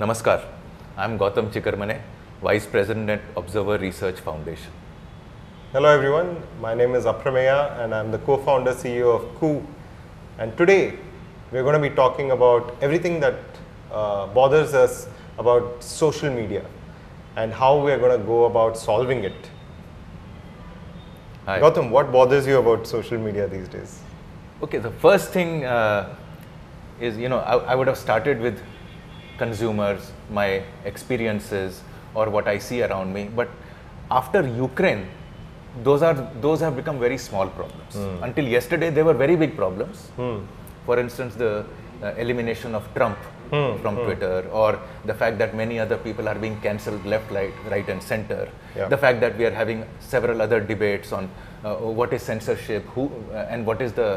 Namaskar. I'm Gautam Chikermane, Vice President at Observer Research Foundation. Hello everyone, my name is Aprameya and I'm the co-founder CEO of Koo. And today we're going to be talking about everything that uh, bothers us about social media and how we're going to go about solving it. Hi. Gautam, what bothers you about social media these days? Okay, the first thing uh, is, you know, I, I would have started with consumers, my experiences, or what I see around me. But after Ukraine, those are those have become very small problems. Until yesterday, they were very big problems. For instance, the uh, elimination of Trump from Twitter, or the fact that many other people are being cancelled left, right, right, and center. Yeah. The fact that we are having several other debates on uh, what is censorship, who uh, and what is the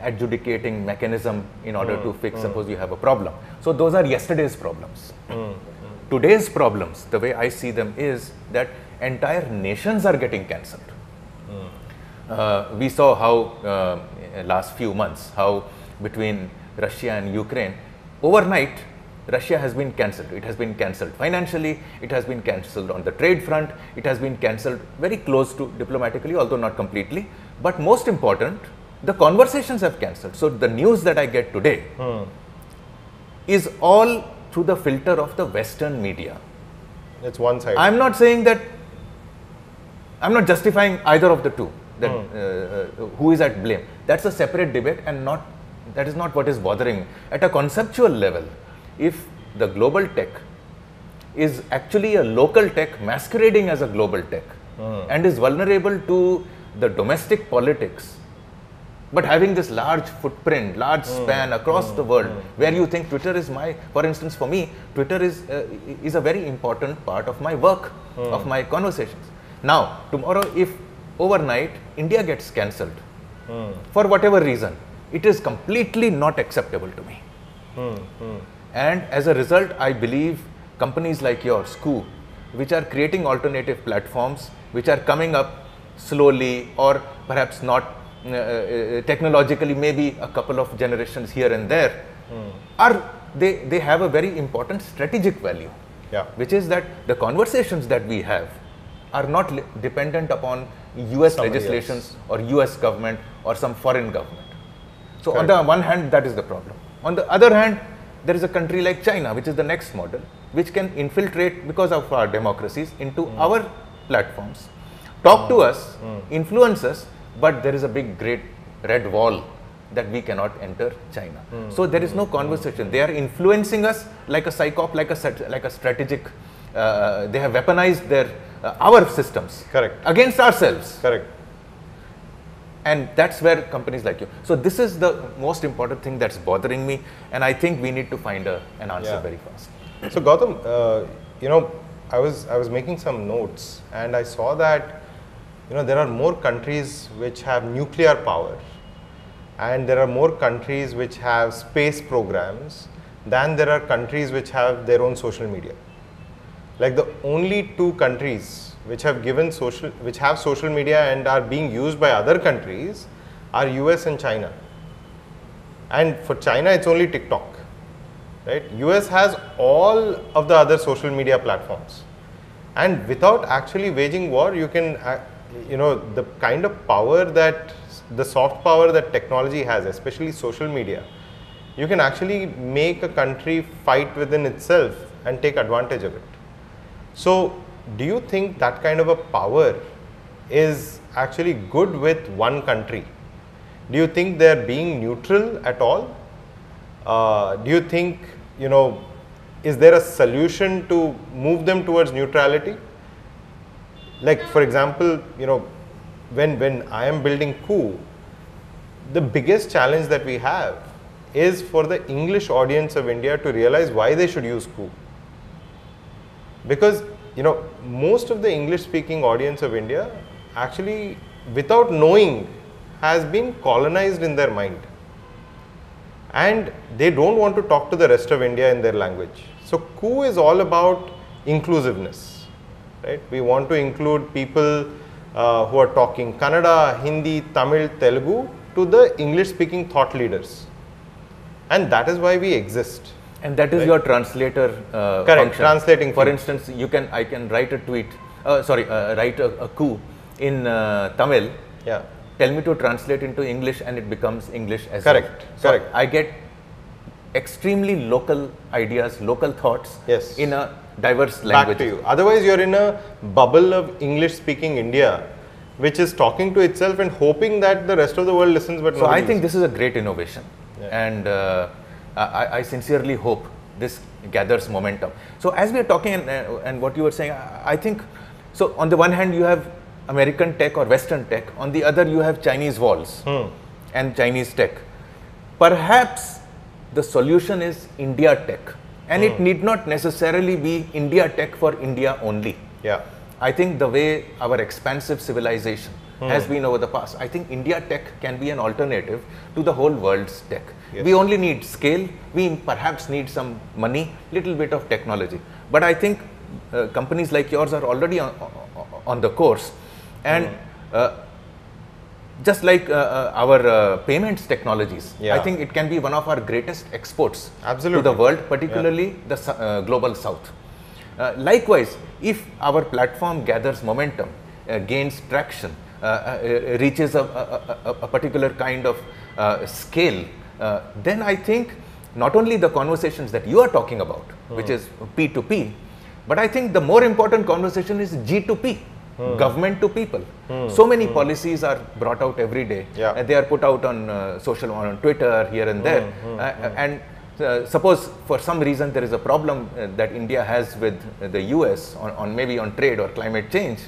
adjudicating mechanism in order hmm, to fix hmm. suppose you have a problem. So those are yesterday's problems. Hmm, Today's problems, the way I see them, is that entire nations are getting cancelled. Uh, we saw how uh, last few months how between Russia and Ukraine overnight Russia has been cancelled. It has been cancelled financially. It has been cancelled on the trade front. It has been cancelled very close to diplomatically, although not completely. But most important, the conversations have cancelled. So the news that I get today is all through the filter of the Western media. It's one side. I'm not saying that. I'm not justifying either of the two. That uh, uh, who is at blame? That's a separate debate, and not that is not what is bothering me. At a conceptual level, if the global tech is actually a local tech masquerading as a global tech and is vulnerable to the domestic politics but having this large footprint, large hmm. span across the hmm. world, hmm. where you think Twitter is my, for instance, for me, Twitter is uh, is a very important part of my work, of my conversations. Now, tomorrow, if overnight India gets cancelled for whatever reason, it is completely not acceptable to me. And as a result, I believe companies like yours, Koo, which are creating alternative platforms, which are coming up slowly or perhaps not Uh, uh, technologically, maybe a couple of generations here and there, hmm. are they, they have a very important strategic value, Yeah. which is that the conversations that we have are not dependent upon US Somebody legislations or US government or some foreign government. So on the one hand, that is the problem. On the other hand, there is a country like China, which is the next model, which can infiltrate because of our democracies into hmm. our platforms, talk to hmm. us, influence us, but there is a big, great red wall that we cannot enter China. So there is no conversation. They are influencing us like a psychop, like a like a strategic. Uh, they have weaponized their uh, our systems Correct. against ourselves Correct. and that's where companies like you so this is the most important thing that's bothering me and i think we need to find a, an answer Yeah. very fast So Gautam, uh, you know, I was I was making some notes and I saw that you know there are more countries which have nuclear power, and there are more countries which have space programs than there are countries which have their own social media. Like the only two countries which have given social which have social media and are being used by other countries are US and China. And for China, it's only TikTok right us has all of the other social media platforms and without actually waging war you can uh, you know the kind of power that the soft power that technology has especially social media you can actually make a country fight within itself and take advantage of it. So do you think that kind of a power is actually good with one country? Do you think they're being neutral at all? Uh, do you think you know is there a solution to move them towards neutrality like for example you know when when i am building Koo, the biggest challenge that we have is for the english audience of india to realize why they should use Koo. because you know most of the english speaking audience of india actually without knowing has been colonized in their mind and they don't want to talk to the rest of India in their language. So Koo is all about inclusiveness, right? We want to include people uh, who are talking Kannada, Hindi, Tamil, Telugu to the English speaking thought leaders. And that is why we exist. And that is Right. your translator uh, Correct, function. translating For thing. instance, you can I can write a tweet, uh, sorry, uh, write a, a Koo in uh, Tamil. Yeah. Tell me to translate into English, and it becomes English as Correct, well. So correct. I get extremely local ideas, local thoughts Yes. in a diverse Back language. to you. Otherwise, you're in a bubble of English-speaking India, which is talking to itself and hoping that the rest of the world listens. But So I think this is a great innovation, Yeah. and uh, I, I sincerely hope this gathers momentum. So as we are talking and, uh, and what you were saying, I, I think so. On the one hand, you have American tech or Western tech. On the other, you have Chinese walls Hmm. and Chinese tech. Perhaps the solution is India tech, and Hmm. it need not necessarily be India tech for India only. Yeah. I think the way our expansive civilization Hmm. has been over the past, I think India tech can be an alternative to the whole world's tech. Yes. We only need scale, we perhaps need some money, little bit of technology. But I think uh, companies like yours are already on, on the course. And Hmm. uh, just like uh, uh, our uh, payments technologies, I think it can be one of our greatest exports to the world, particularly the uh, global south. Uh, likewise, if our platform gathers momentum, uh, gains traction, uh, uh, reaches a, a, a, a particular kind of uh, scale, uh, then I think not only the conversations that you are talking about, which is P2P, but I think the more important conversation is G2P, government to people. So many policies are brought out every day. Yeah. Uh, they are put out on uh, social, on Twitter, here and there. Uh, and uh, suppose for some reason there is a problem uh, that India has with uh, the US on, on maybe on trade or climate change,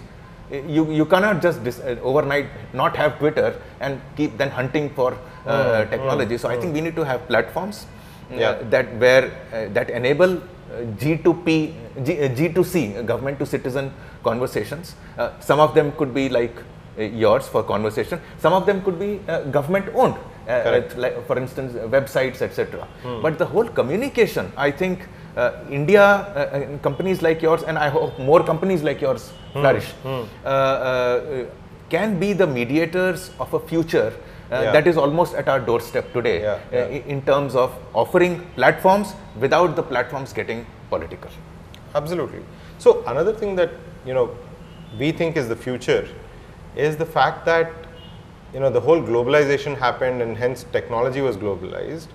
you, you cannot just dis- overnight not have Twitter and keep then hunting for uh, technology. So I think we need to have platforms uh, Yeah. that where uh, that enable G2P, G, uh, G2C, uh, government to citizen conversations. Uh, some of them could be like uh, yours for conversation. Some of them could be uh, government owned, uh, like for instance, uh, websites, etc. But the whole communication, I think, uh, India, companies like yours, and I hope more companies like yours flourish, uh, uh, can be the mediators of a future. Uh, Yeah. That is almost at our doorstep today Yeah, uh, yeah. in terms of offering platforms without the platforms getting political. Absolutely. So another thing that you know we think is the future is the fact that you know the whole globalization happened and hence technology was globalized,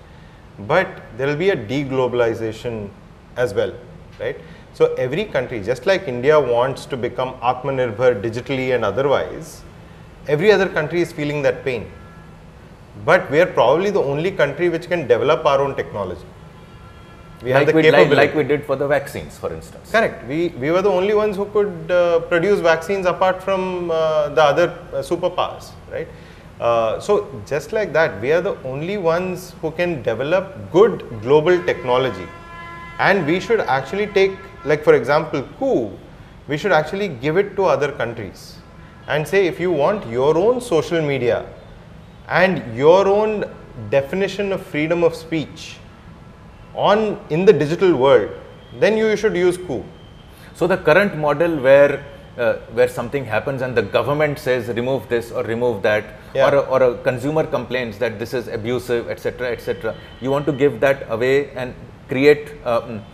but there will be a deglobalization as well, right? So every country, just like India wants to become Atmanirbhar digitally and otherwise, every other country is feeling that pain. But we are probably the only country which can develop our own technology. We have like, the we, like, capability. like we did for the vaccines, for instance. Correct. We, we were the only ones who could uh, produce vaccines apart from uh, the other uh, superpowers, right? Uh, so just like that, we are the only ones who can develop good global technology, and we should actually take, like for example, Koo. We should actually give it to other countries, and say if you want your own social media, and your own definition of freedom of speech on in the digital world, then you should use Koo. So the current model where uh, where something happens and the government says remove this or remove that, Yeah. or, a, or a consumer complains that this is abusive, etc., etc. You want to give that away and create um,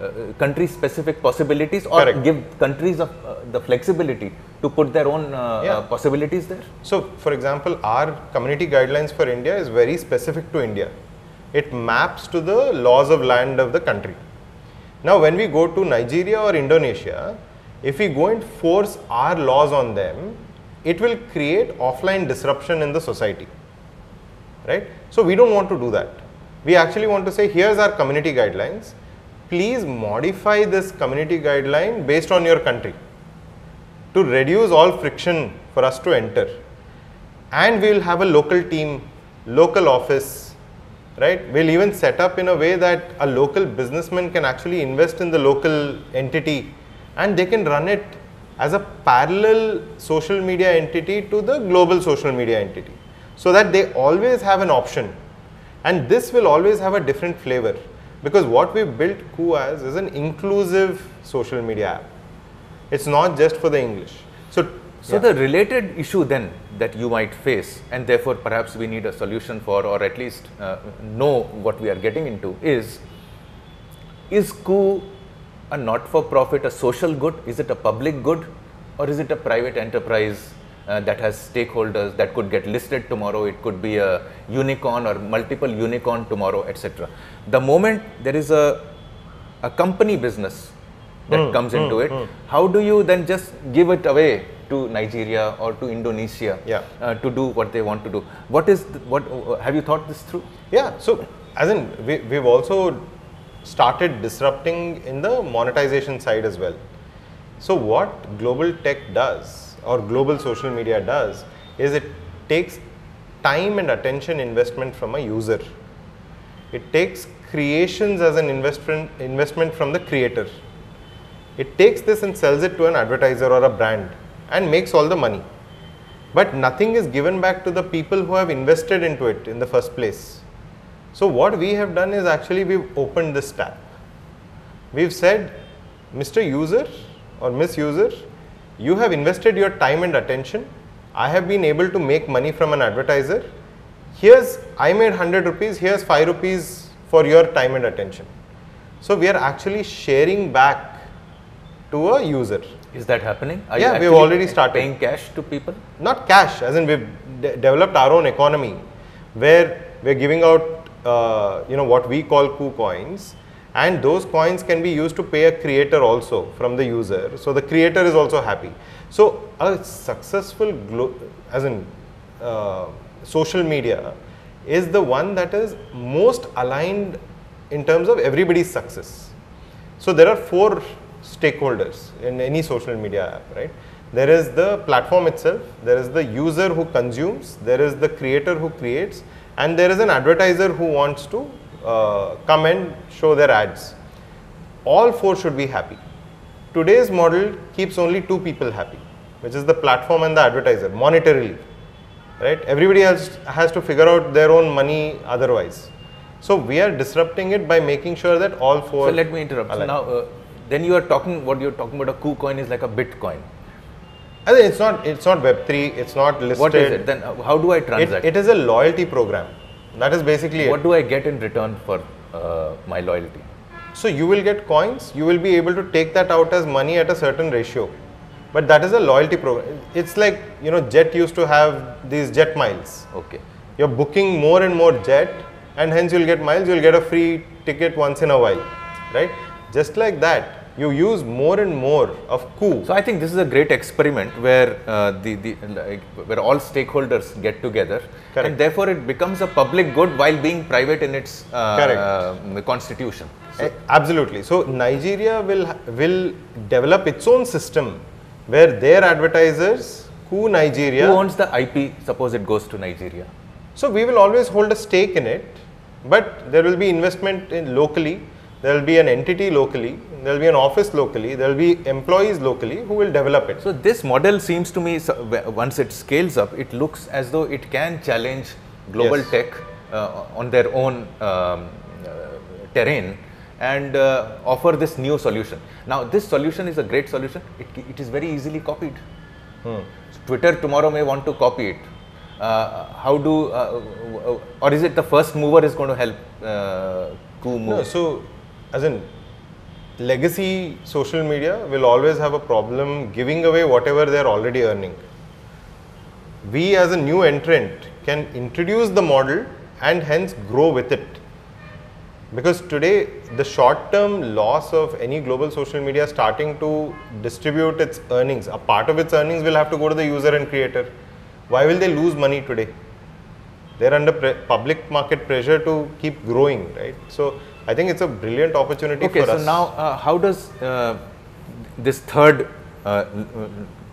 uh, country-specific possibilities, or Correct. give countries of uh, the flexibility to put their own uh, Yeah. uh, possibilities there. So, for example, our community guidelines for India is very specific to India. It maps to the laws of land of the country. Now, when we go to Nigeria or Indonesia, if we go and force our laws on them, it will create offline disruption in the society. Right? So, we don't want to do that. We actually want to say, here's our community guidelines. Please modify this community guideline based on your country to reduce all friction for us to enter. And we will have a local team, local office, right? We'll even set up in a way that a local businessman can actually invest in the local entity and they can run it as a parallel social media entity to the global social media entity so that they always have an option and this will always have a different flavor because what we built Koo as is an inclusive social media app. It's not just for the English. So, So yeah. the related issue then that you might face, and therefore perhaps we need a solution for, or at least uh, know what we are getting into, is is Koo a not-for-profit, a social good? Is it a public good, or is it a private enterprise uh, that has stakeholders that could get listed tomorrow? It could be a unicorn or multiple unicorn tomorrow, etc. The moment there is a a company business that Hmm, comes into it, how do you then just give it away to Nigeria or to Indonesia Yeah. uh, to do what they want to do? What is the, what uh, have you thought this through? Yeah, so as in we, we've also started disrupting in the monetization side as well. So what global tech does or global social media does is it takes time and attention investment from a user. It takes creations as an investment investment from the creator. It takes this and sells it to an advertiser or a brand and makes all the money. But nothing is given back to the people who have invested into it in the first place. So what we have done is actually we've opened this tap. We've said, Mr. User or Miss User, you have invested your time and attention. I have been able to make money from an advertiser. Here's, I made 100 rupees, here's 5 rupees for your time and attention. So we are actually sharing back to a user. Is that happening? Are Yeah, we've already started. paying cash to people. not cash as in we've de- developed our own economy where we're giving out uh, you know what we call Koo coins and those coins can be used to pay a creator also from the user. So the creator is also happy. So a successful as in uh, social media is the one that is most aligned in terms of everybody's success. So there are four stakeholders in any social media app, right? There is the platform itself, there is the user who consumes, there is the creator who creates, and there is an advertiser who wants to uh, come and show their ads. All four should be happy. Today's model keeps only two people happy, which is the platform and the advertiser, monetarily right? Everybody else has to figure out their own money otherwise. So we are disrupting it by making sure that all four. So let me interrupt. So now, uh, then you are talking. What you're talking about a Koo coin is like a Bitcoin. I think it's not. It's not Web three. It's not listed. What is it? Then uh, how do I It, transact? it is a loyalty program. That is basically what it. do I get in return for uh, my loyalty? So you will get coins. You will be able to take that out as money at a certain ratio. But that is a loyalty program. It's like you know, Jet used to have these Jet miles. Okay. You're booking more and more jet, and hence you'll get miles. You'll get a free ticket once in a while, right? Just like that, you use more and more of Koo. So I think this is a great experiment where uh, the, the like, where all stakeholders get together, Correct. and therefore it becomes a public good while being private in its uh, uh, constitution. Eh, Absolutely. So Nigeria will will develop its own system where their advertisers, Koo Nigeria. Who owns the IP? Suppose it goes to Nigeria. So we will always hold a stake in it, but there will be investment in locally. There will be an entity locally. There will be an office locally. There will be employees locally who will develop it. So this model seems to me, once it scales up, it looks as though it can challenge global Yes. tech uh, on their own um, uh, terrain and uh, offer this new solution. Now this solution is a great solution. It, it is very easily copied. Hmm. Twitter tomorrow may want to copy it. Uh, how do, uh, or is it the first mover is going to help uh, Koo move? No, so as in legacy social media will always have a problem giving away whatever they are already earning. We as a new entrant can introduce the model and hence grow with it. Because today the short term loss of any global social media starting to distribute its earnings, a part of its earnings will have to go to the user and creator. Why will they lose money today? they're under public market pressure to keep growing, right? So I think it's a brilliant opportunity Okay, for so us. now uh, how does uh, this third, uh,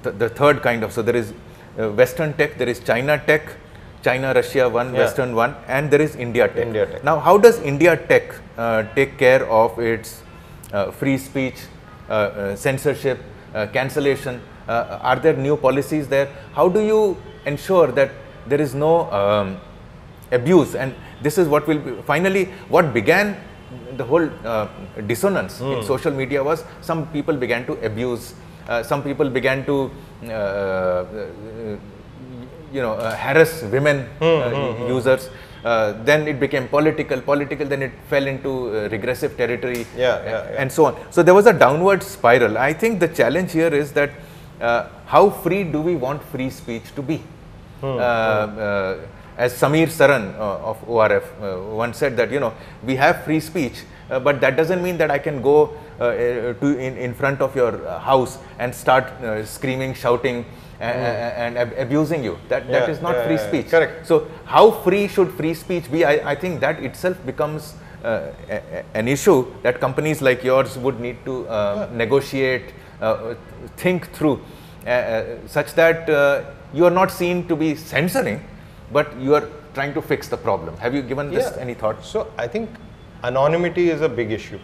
th- the third kind of, so there is uh, Western tech, there is China tech, China, Russia one, Yeah. Western one, and there is India tech. India tech. Now, how does India tech uh, take care of its uh, free speech, uh, uh, censorship, uh, cancellation? Uh, are there new policies there? How do you ensure that there is no um, abuse and this is what will be finally what began the whole uh, dissonance in social media was some people began to abuse uh, some people began to uh, uh, you know uh, harass women uh, users Uh, then it became political, political, then it fell into uh, regressive territory, Yeah, yeah, yeah. and so on. So there was a downward spiral. I think the challenge here is that uh, how free do we want free speech to be? Hmm, Uh, uh, as Samir Saran uh, of ORF uh, once said that you know we have free speech, uh, but that doesn't mean that I can go to in, in front of your house and start uh, screaming, shouting, and ab- abusing you. That that. Yeah, is not yeah, free yeah, speech. correct. So how free should free speech be? I, I think that itself becomes uh, a, a- an issue that companies like yours would need to uh, negotiate, uh, think through, such that uh, you are not seen to be censoring, but you are trying to fix the problem. Have you given this Yeah. any thought? So I think anonymity is a big issue,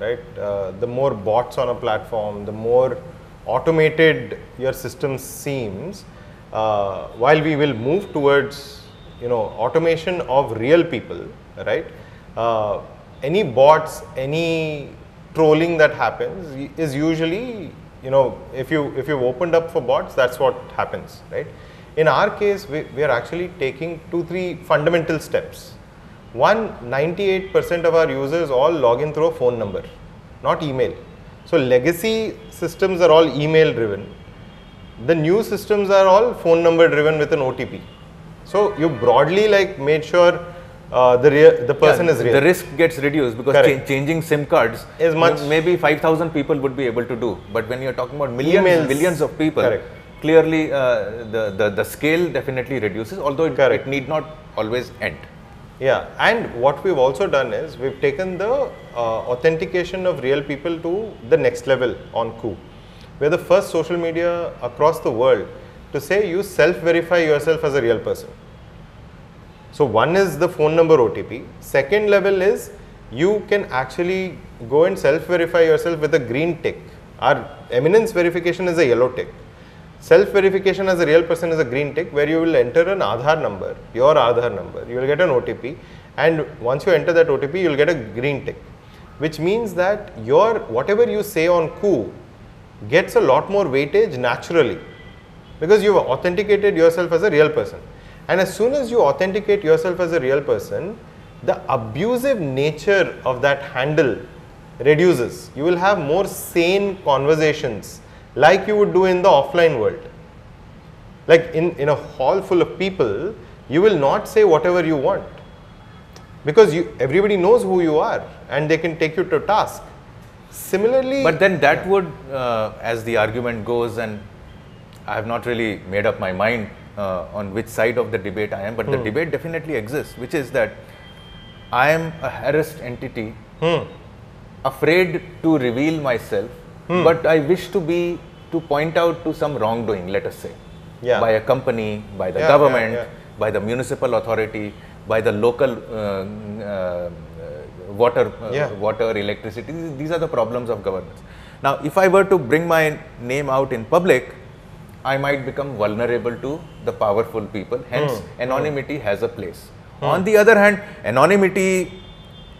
right? Uh, the more bots on a platform, the more automated your system seems. Uh, while we will move towards, you know, automation of real people, right? Uh, any bots, any trolling that happens is usually, you know, if you if you've opened up for bots, that's what happens, right? In our case, we, we are actually taking two, three fundamental steps. One, 98% of our users all log in through a phone number, not email. So legacy systems are all email driven. The new systems are all phone number driven with an OTP. So you broadly like made sure uh, the the person Yeah, is real. The risk gets reduced because cha- changing SIM cards Is much- maybe 5,000 people would be able to do. But when you're talking about millions, Emails. millions of people, Correct. Clearly uh, the, the, the scale definitely reduces, although it, it need not always end. Yeah, and what we've also done is we've taken the uh, authentication of real people to the next level on Koo. We're the first social media across the world to say you self verify yourself as a real person. So, one is the phone number OTP, second level is you can actually go and self verify yourself with a green tick. Our eminence verification is a yellow tick. Self verification as a real person is a green tick where you will enter an Aadhaar number, your Aadhaar number, you will get an OTP, and once you enter that OTP, you will get a green tick, which means that your whatever you say on Koo gets a lot more weightage naturally because you've authenticated yourself as a real person. And as soon as you authenticate yourself as a real person, the abusive nature of that handle reduces. You will have more sane conversations like you would do in the offline world. Like in, in a hall full of people, you will not say whatever you want because you everybody knows who you are and they can take you to task. Similarly, But then that would, uh, as the argument goes, and I have not really made up my mind uh, on which side of the debate I am, but the debate definitely exists, which is that I am a harassed entity, afraid to reveal myself, but I wish to be to point out to some wrongdoing, let us say, Yeah. by a company, by the Yeah, government, yeah, by the municipal authority, by the local uh, uh, water, uh, water, electricity. These- are the problems of governance. Now, if I were to bring my name out in public, I might become vulnerable to the powerful people. Hence, Hmm. anonymity has a place. On the other hand, anonymity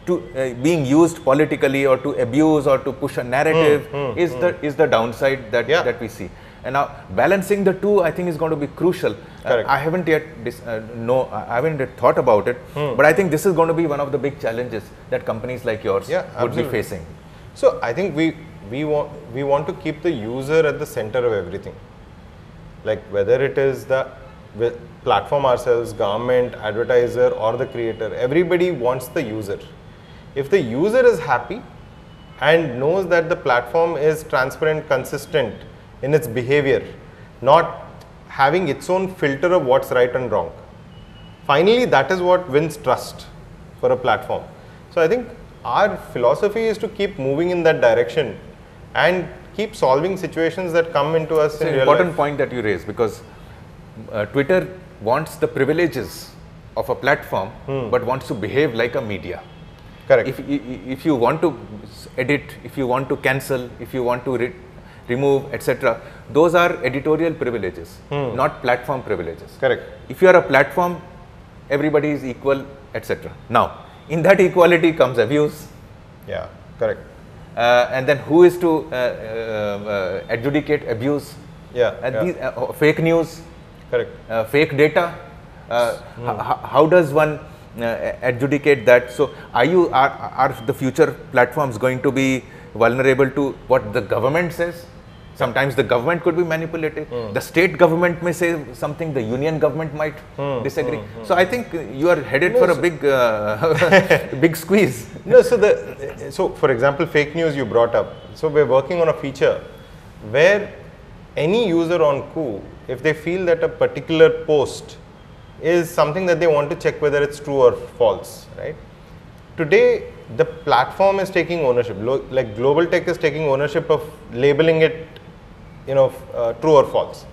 to uh, being used politically or to abuse or to push a narrative is the is the downside that Hmm. Yeah. that we see. And now balancing the two, I think, is going to be crucial. Uh, I haven't yet dis- uh, no, I haven't yet thought about it, Hmm. but I think this is going to be one of the big challenges that companies like yours Yeah, would be facing. So I think we we want we want to keep the user at the center of everything. Like whether it is the platform ourselves, government, advertiser, or the creator, everybody wants the user. If the user is happy and knows that the platform is transparent, consistent in its behavior, not having its own filter of what's right and wrong, finally that is what wins trust for a platform so i think our philosophy is to keep moving in that direction and keep solving situations that come into us It's in an important life. point that you raise because uh, Twitter wants the privileges of a platform, Hmm. but wants to behave like a media. Correct If, if you want to edit, if you want to cancel, if you want to re- remove, etc., those are editorial privileges, not platform privileges. Hmm. correct If you are a platform, everybody is equal, etc. Now, in that equality comes abuse, yeah correct uh, and then who is to uh, uh, uh, adjudicate abuse? yeah, And yeah, these, uh, fake news, correct uh, fake data. Uh, h- h- how does one uh, Uh, adjudicate that. So, are you are, are the future platforms going to be vulnerable to what the government says? Sometimes the government could be manipulated. Hmm. The state government may say something. The union government might hmm, hmm, disagree. So I think you are headed for a big, uh, big squeeze. No, so the so for example, fake news you brought up. So we're working on a feature where any user on Koo, if they feel that a particular post is something that they want to check whether it's true or false, right? Today, the platform is taking ownership. Like Global Tech is taking ownership of labeling it, you know, uh, true or false.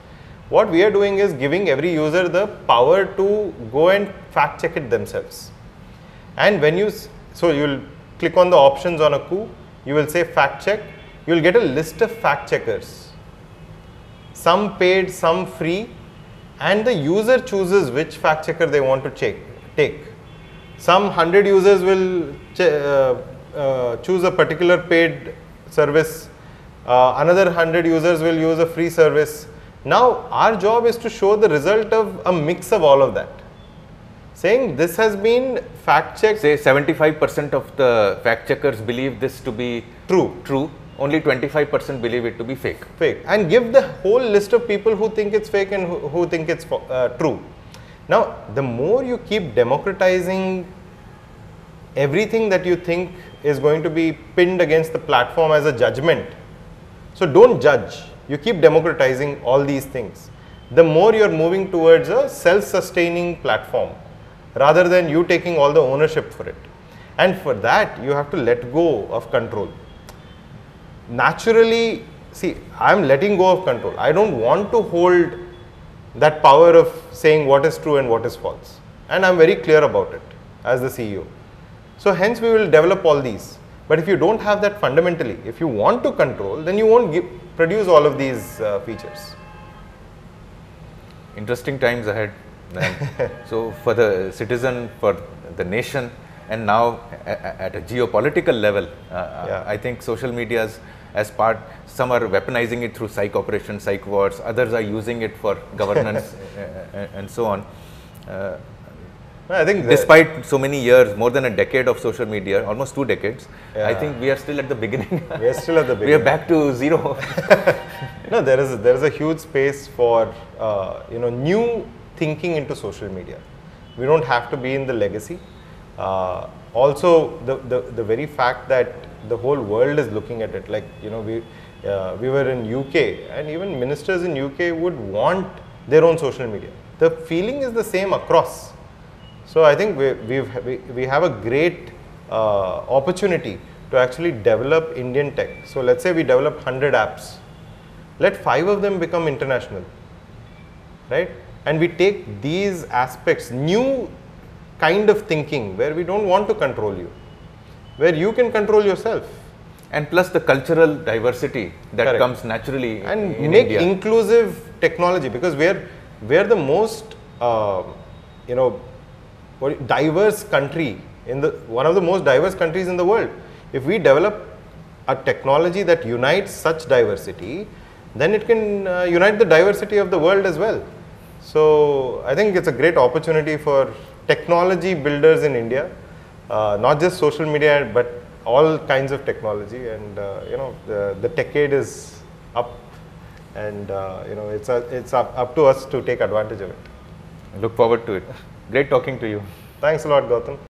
What we are doing is giving every user the power to go and fact check it themselves. And when you, so you'll click on the options on a Koo, you will say fact check, you'll get a list of fact checkers. Some paid, some free, and the user chooses which fact checker they want to check, take. Some 100 users will uh, uh, choose a particular paid service, uh, another 100 users will use a free service. Now, our job is to show the result of a mix of all of that saying this has been fact checked Say 75% of the fact checkers believe this to be true true. Only 25% believe it to be fake. fake. And give the whole list of people who think it's fake and who, who think it's uh, true. Now the more you keep democratizing everything that you think is going to be pinned against the platform as a judgment so don't judge. You keep democratizing all these things. The more you're moving towards a self-sustaining platform rather than you taking all the ownership for it. And for that you have to let go of control naturally see i'm letting go of control. I don't want to hold that power of saying what is true and what is false. And i'm very clear about it as the ceo so hence we will develop all these. But if you don't have that fundamentally if you want to control then you won't give, produce all of these uh, features. Interesting times ahead. So, for the citizen, for the nation, and now at a geopolitical level, uh, Yeah. I think social medias as part, some are weaponizing it through psych operations, psych wars, others are using it for governance uh, uh, and so on. Uh, i think despite so many years, more than a decade of social media, almost two decades, I think we are still at the beginning. we are still at the beginning. we are back to zero. No, there is a, there is a huge space for uh, you know new thinking into social media. We don't have to be in the legacy. Uh, also, the, the the very fact that the whole world is looking at it, like you know we uh, we were in UK and even ministers in UK would want their own social media. The feeling is the same across. So I think we we've, we we have a great uh, opportunity to actually develop Indian tech. So let's say we develop 100 apps let five of them become international right and we take these aspects new kind of thinking where we don't want to control you where you can control yourself and plus the cultural diversity that Correct. comes naturally and in make India. inclusive technology because we're we're the most uh, you know what, diverse country in the one of the most diverse countries in the world if we develop a technology that unites such diversity then it can uh, unite the diversity of the world as well so i think it's a great opportunity for technology builders in india not just social media but all kinds of technology and uh, you know the, the decade is up and uh, you know it's a, it's up, up to us to take advantage of it Look forward to it. Great talking to you. thanks a lot gautam